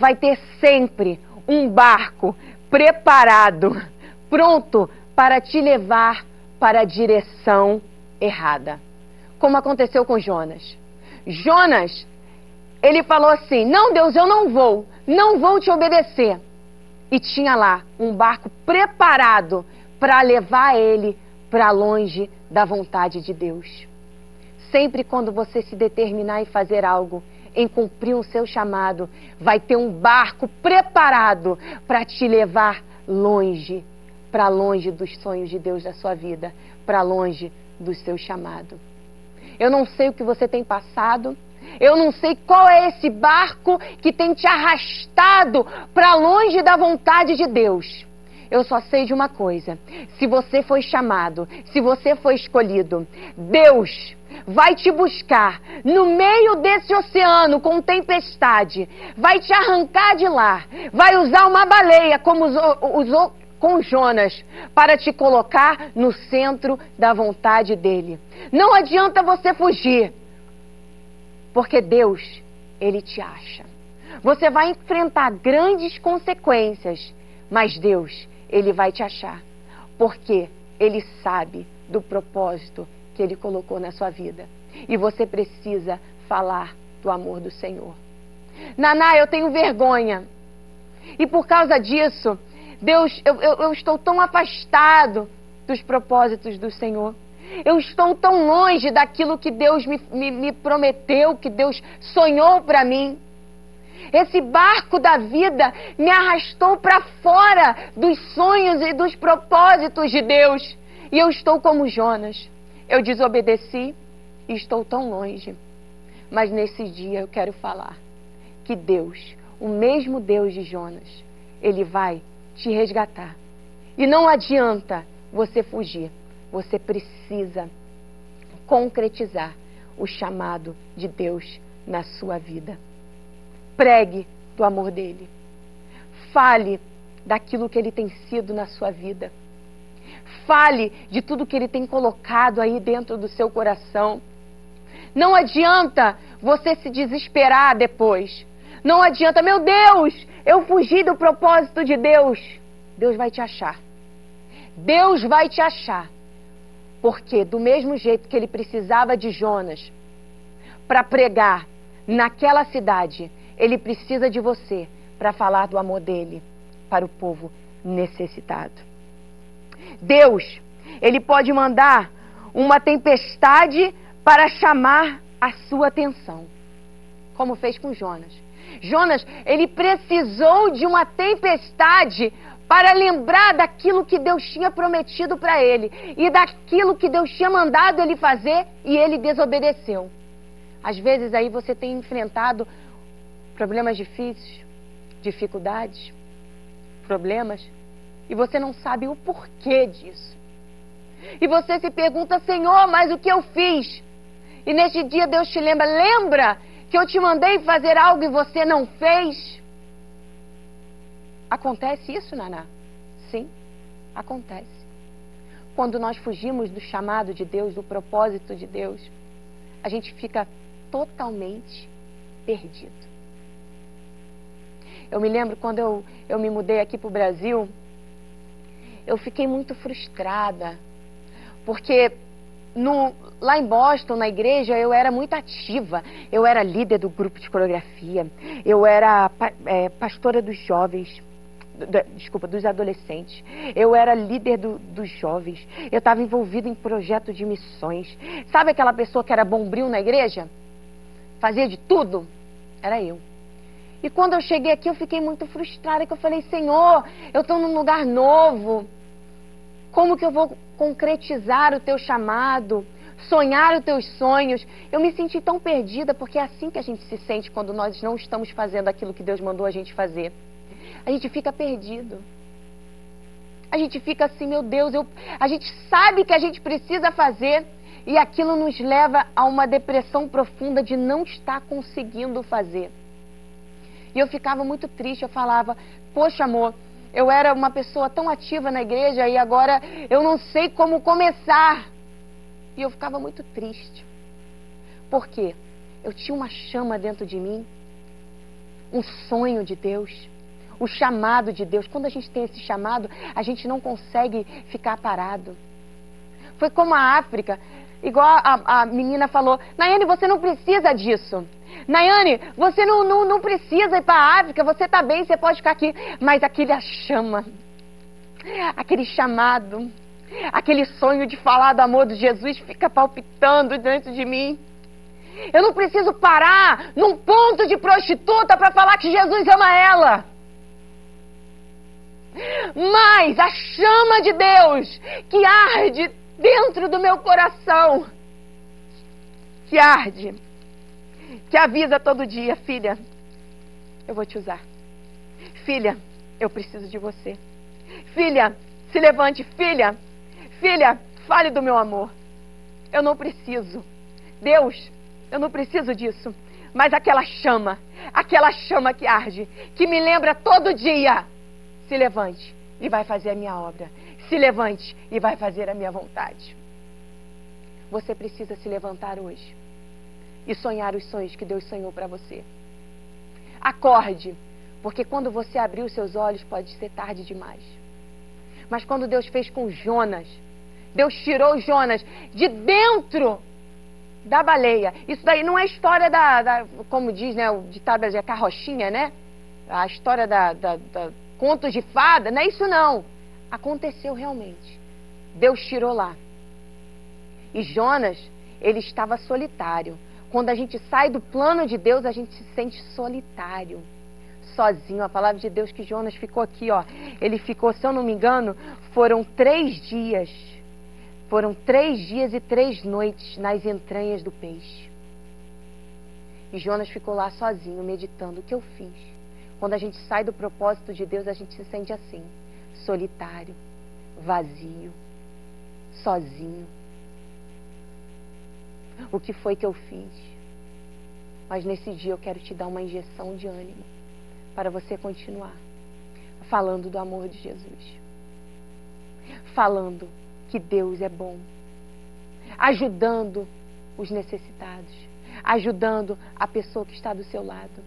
vai ter sempre um barco preparado, pronto para te levar para a direção errada. Como aconteceu com Jonas. Jonas, ele falou assim: Não, Deus, eu não vou, não vou te obedecer. e tinha lá um barco preparado para levar ele para longe da vontade de Deus. Sempre quando você se determinar em fazer algo, em cumprir o seu chamado, vai ter um barco preparado para te levar longe, para longe dos sonhos de Deus da sua vida, para longe do seu chamado. Eu não sei o que você tem passado, eu não sei qual é esse barco que tem te arrastado para longe da vontade de Deus. Eu só sei de uma coisa: se você foi chamado, se você foi escolhido, Deus vai te buscar no meio desse oceano com tempestade, vai te arrancar de lá, vai usar uma baleia como usou com Jonas para te colocar no centro da vontade dele. Não adianta você fugir, porque Deus, ele te acha. Você vai enfrentar grandes consequências, mas Deus, ele vai te achar, porque ele sabe do propósito que ele colocou na sua vida. E você precisa falar do amor do Senhor. Naná, eu tenho vergonha. E por causa disso, Deus, eu, eu, eu estou tão afastado dos propósitos do Senhor. Eu estou tão longe daquilo que Deus me, me, me prometeu, que Deus sonhou para mim. Esse barco da vida me arrastou para fora dos sonhos e dos propósitos de Deus. E eu estou como Jonas. Eu desobedeci e estou tão longe. Mas nesse dia eu quero falar que Deus, o mesmo Deus de Jonas, ele vai te resgatar. E não adianta você fugir. Você precisa concretizar o chamado de Deus na sua vida. Pregue do amor dele. Fale daquilo que ele tem sido na sua vida. Fale de tudo que ele tem colocado aí dentro do seu coração. Não adianta você se desesperar depois. Não adianta, meu Deus, eu fugi do propósito de Deus. Deus vai te achar. Deus vai te achar. Porque, do mesmo jeito que ele precisava de Jonas para pregar naquela cidade, ele precisa de você para falar do amor dele para o povo necessitado. Deus, ele pode mandar uma tempestade para chamar a sua atenção, como fez com Jonas. Jonas, ele precisou de uma tempestade para lembrar daquilo que Deus tinha prometido para ele e daquilo que Deus tinha mandado ele fazer e ele desobedeceu. Às vezes aí você tem enfrentado problemas difíceis, dificuldades, problemas e você não sabe o porquê disso. E você se pergunta, Senhor, mas o que eu fiz? E neste dia Deus te lembra, lembra que eu te mandei fazer algo e você não fez? Acontece isso, Naná? Sim, acontece. Quando nós fugimos do chamado de Deus, do propósito de Deus, a gente fica totalmente perdido. Eu me lembro quando eu, eu me mudei aqui para o Brasil, eu fiquei muito frustrada, porque no, lá em Boston, na igreja, eu era muito ativa. Eu era líder do grupo de coreografia, eu era é, pastora dos jovens desculpa, dos adolescentes. Eu era líder do, dos jovens. Eu estava envolvida em projetos de missões. Sabe aquela pessoa que era bombril na igreja? Fazia de tudo? Era eu. E quando eu cheguei aqui, eu fiquei muito frustrada, que eu falei, Senhor, eu estou num lugar novo. Como que eu vou concretizar o teu chamado? Sonhar os teus sonhos. Eu me senti tão perdida, porque é assim que a gente se sente quando nós não estamos fazendo aquilo que Deus mandou a gente fazer a gente fica perdido. A gente fica assim, meu Deus, eu, a gente sabe que a gente precisa fazer e aquilo nos leva a uma depressão profunda de não estar conseguindo fazer. E eu ficava muito triste, eu falava, poxa amor, eu era uma pessoa tão ativa na igreja e agora eu não sei como começar. E eu ficava muito triste. Por quê? Eu tinha uma chama dentro de mim, um sonho de Deus o chamado de Deus. Quando a gente tem esse chamado, a gente não consegue ficar parado. Foi como a África. Igual a, a menina falou, Nayane, você não precisa disso. Nayane, você não, não, não precisa ir para a África, você está bem, você pode ficar aqui. Mas aquele chama, aquele chamado, aquele sonho de falar do amor de Jesus fica palpitando dentro de mim. Eu não preciso parar num ponto de prostituta para falar que Jesus ama ela. Mas a chama de Deus que arde dentro do meu coração, que arde, que avisa todo dia, filha, eu vou te usar. Filha, eu preciso de você. Filha, se levante, filha. Filha, fale do meu amor. Eu não preciso. Deus, eu não preciso disso. Mas aquela chama, aquela chama que arde, que me lembra todo dia. Se levante e vai fazer a minha obra. Se levante e vai fazer a minha vontade. Você precisa se levantar hoje e sonhar os sonhos que Deus sonhou para você. Acorde, porque quando você abrir os seus olhos pode ser tarde demais. Mas quando Deus fez com Jonas, Deus tirou Jonas de dentro da baleia. Isso daí não é história da, da como diz, né, o ditado da carrochinha, né? A história da, da, da contos de fada, não é isso não. Aconteceu realmente. Deus tirou lá. E Jonas, ele estava solitário. Quando a gente sai do plano de Deus, a gente se sente solitário, sozinho. A palavra de Deus que Jonas ficou aqui, ó. Ele ficou, se eu não me engano, foram três dias. Foram três dias e três noites nas entranhas do peixe. E Jonas ficou lá sozinho, meditando o que eu fiz. Quando a gente sai do propósito de Deus, a gente se sente assim, solitário, vazio, sozinho o que foi que eu fiz. Mas nesse dia eu quero te dar uma injeção de ânimo para você continuar falando do amor de Jesus. Falando que Deus é bom. Ajudando os necessitados. Ajudando a pessoa que está do seu lado.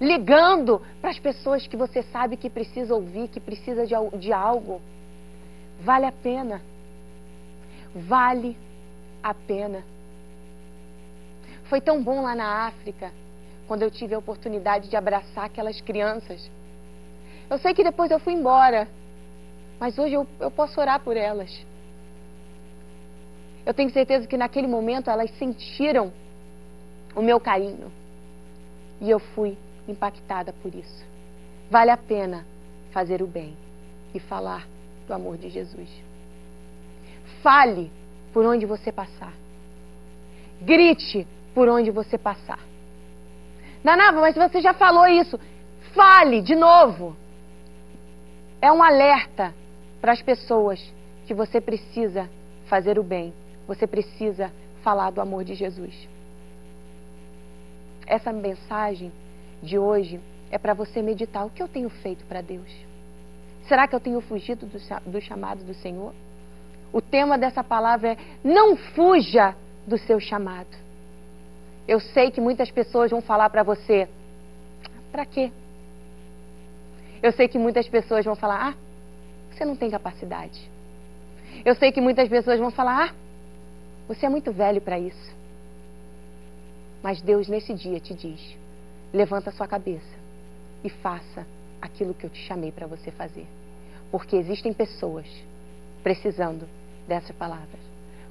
Ligando para as pessoas que você sabe que precisa ouvir, que precisa de, de algo. Vale a pena. Vale a pena. Foi tão bom lá na África, quando eu tive a oportunidade de abraçar aquelas crianças. Eu sei que depois eu fui embora, mas hoje eu, eu posso orar por elas. Eu tenho certeza que naquele momento elas sentiram o meu carinho. E eu fui impactada por isso. Vale a pena fazer o bem e falar do amor de Jesus. Fale por onde você passar. Grite por onde você passar. Nanava, mas você já falou isso. Fale de novo. É um alerta para as pessoas que você precisa fazer o bem. Você precisa falar do amor de Jesus. Essa mensagem de hoje é para você meditar o que eu tenho feito para Deus. Será que eu tenho fugido do, do chamado do Senhor? O tema dessa palavra é: não fuja do seu chamado. Eu sei que muitas pessoas vão falar para você: para quê? Eu sei que muitas pessoas vão falar: ah, você não tem capacidade. Eu sei que muitas pessoas vão falar: ah, você é muito velho para isso. Mas Deus nesse dia te diz: levanta sua cabeça e faça aquilo que eu te chamei para você fazer. Porque existem pessoas precisando dessas palavras.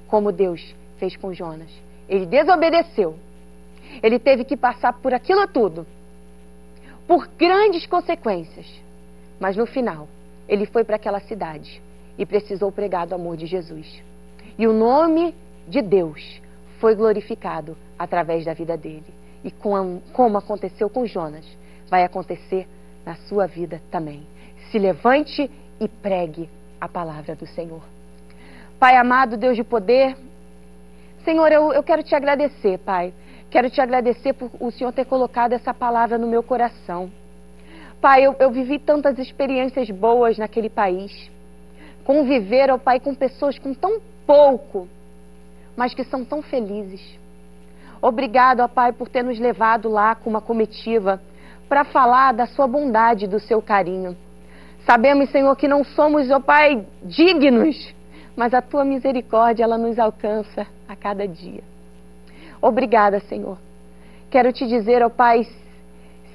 Como Deus fez com Jonas. Ele desobedeceu. Ele teve que passar por aquilo tudo. Por grandes consequências. Mas no final, ele foi para aquela cidade e precisou pregar do amor de Jesus. E o nome de Deus foi glorificado através da vida dele. E como aconteceu com Jonas, vai acontecer na sua vida também. Se levante e pregue a palavra do Senhor. Pai amado, Deus de poder, Senhor, eu, eu quero te agradecer, Pai. Quero te agradecer por o Senhor ter colocado essa palavra no meu coração. Pai, eu, eu vivi tantas experiências boas naquele país. Conviver, ó Pai, com pessoas com tão pouco, mas que são tão felizes. Obrigado, ó Pai, por ter nos levado lá com uma comitiva para falar da sua bondade, do seu carinho. Sabemos, Senhor, que não somos, ó Pai, dignos mas a tua misericórdia ela nos alcança a cada dia. Obrigada, Senhor. Quero te dizer, ó Pai,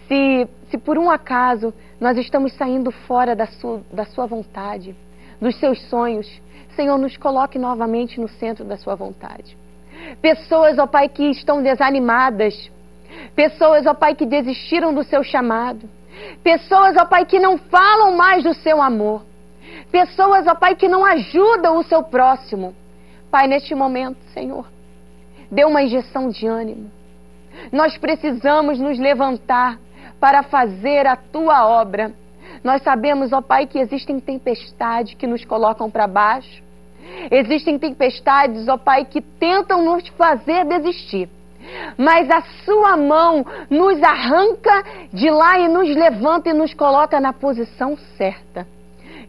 se, se por um acaso nós estamos saindo fora da sua, da sua vontade, dos seus sonhos, Senhor, nos coloque novamente no centro da sua vontade. Pessoas, ó Pai, que estão desanimadas, pessoas, ó Pai, que desistiram do seu chamado, pessoas, ó Pai, que não falam mais do seu amor, pessoas, ó Pai, que não ajudam o seu próximo. Pai, neste momento, Senhor, dê uma injeção de ânimo. Nós precisamos nos levantar para fazer a tua obra. Nós sabemos, ó Pai, que existem tempestades que nos colocam para baixo. Existem tempestades, ó Pai, que tentam nos fazer desistir. Mas a sua mão nos arranca de lá e nos levanta e nos coloca na posição certa.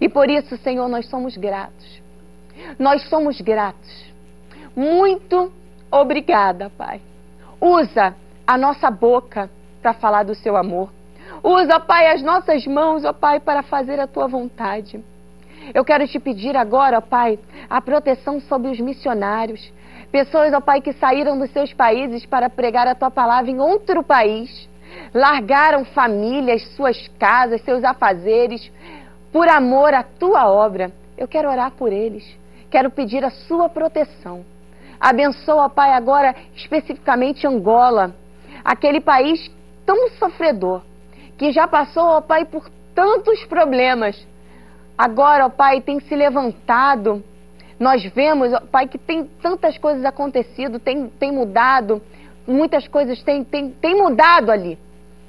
E por isso, Senhor, nós somos gratos. Nós somos gratos. Muito obrigada, Pai. Usa a nossa boca para falar do seu amor. Usa, Pai, as nossas mãos, ó Pai, para fazer a tua vontade. Eu quero te pedir agora, ó Pai, a proteção sobre os missionários. Pessoas, ó Pai, que saíram dos seus países para pregar a tua palavra em outro país. Largaram famílias, suas casas, seus afazeres, por amor à tua obra. Eu quero orar por eles. Quero pedir a sua proteção. Abençoa, Pai, agora especificamente Angola, aquele país tão sofredor, que já passou, ó Pai, por tantos problemas. Agora, ó Pai, tem se levantado. Nós vemos, ó Pai, que tem tantas coisas acontecido, tem, tem mudado, muitas coisas têm tem, tem mudado ali.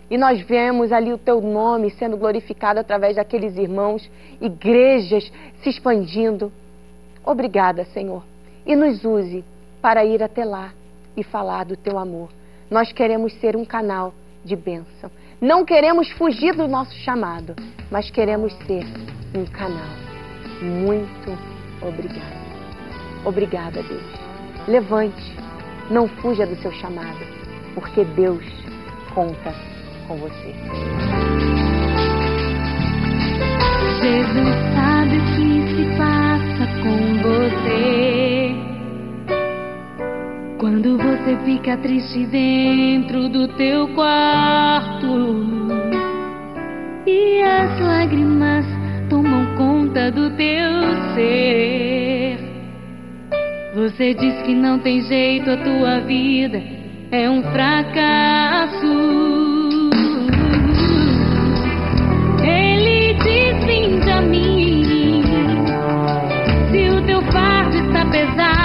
E nós vemos ali o teu nome sendo glorificado através daqueles irmãos, igrejas se expandindo. Obrigada, Senhor. E nos use para ir até lá e falar do teu amor. Nós queremos ser um canal de bênção. Não queremos fugir do nosso chamado, mas queremos ser um canal. Muito obrigada. Obrigada, Deus. Levante, não fuja do seu chamado, porque Deus conta com você. Jesus sabe o que se passa com você. Quando você fica triste dentro do teu quarto e as lágrimas conta do teu ser. Você diz que não tem jeito, a tua vida é um fracasso. Ele diz: Vinde a mim. Se o teu fardo está pesado,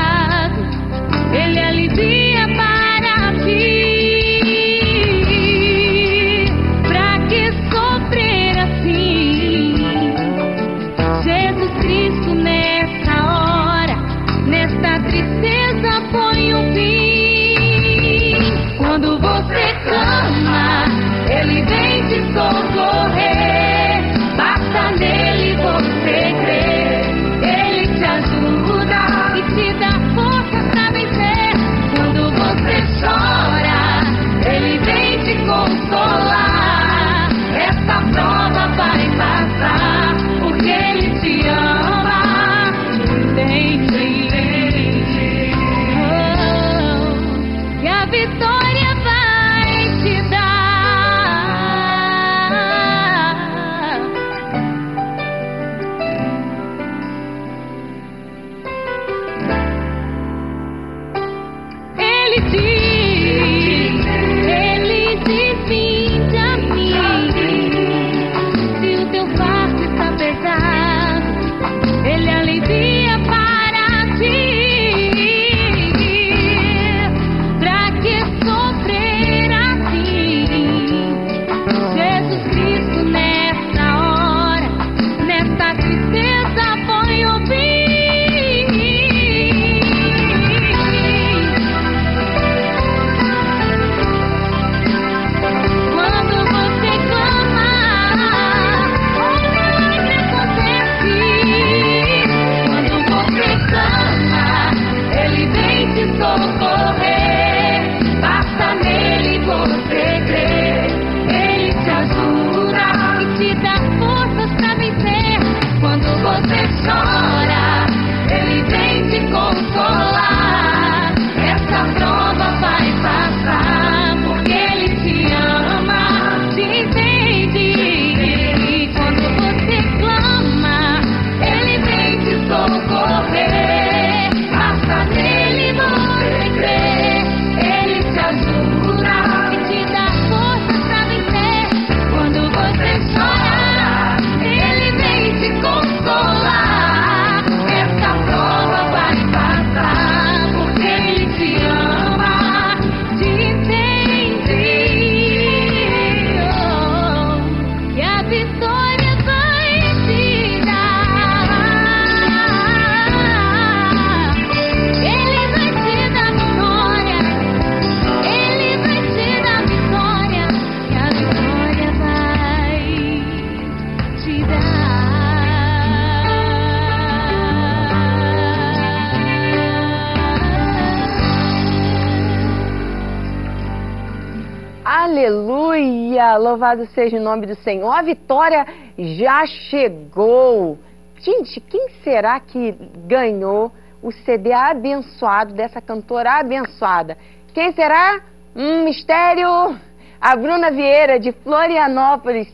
Louvado seja o nome do Senhor. A vitória já chegou. Gente, quem será que ganhou o CD abençoado dessa cantora abençoada? Quem será? Um mistério. A Bruna Vieira, de Florianópolis.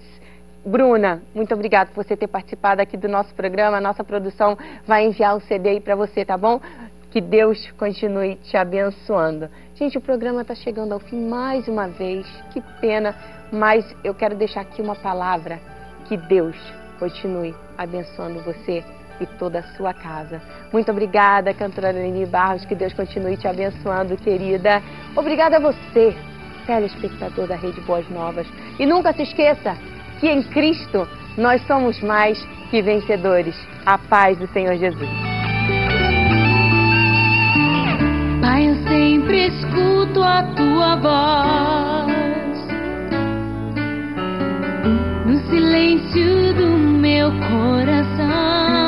Bruna, muito obrigada por você ter participado aqui do nosso programa. A nossa produção vai enviar o CD aí para você, tá bom? Que Deus continue te abençoando. Gente, o programa está chegando ao fim mais uma vez. Que pena, mas eu quero deixar aqui uma palavra. Que Deus continue abençoando você e toda a sua casa. Muito obrigada, cantora Leni Barros. Que Deus continue te abençoando, querida. Obrigada a você, telespectador da Rede Boas Novas. E nunca se esqueça que em Cristo nós somos mais que vencedores. A paz do Senhor Jesus. Pai, eu sempre escuto a tua voz no silêncio do meu coração.